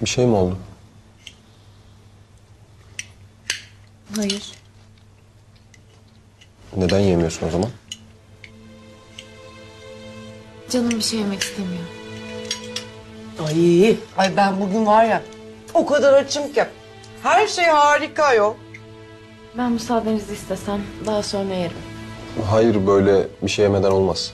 Bir şey mi oldu? Hayır. Neden yemiyorsun o zaman? Canım bir şey yemek istemiyor. Ay, ay ben bugün var ya o kadar açım ki. Her şey harika yok. Ben müsaadenizi istesem daha sonra yerim. Hayır böyle bir şey yemeden olmaz.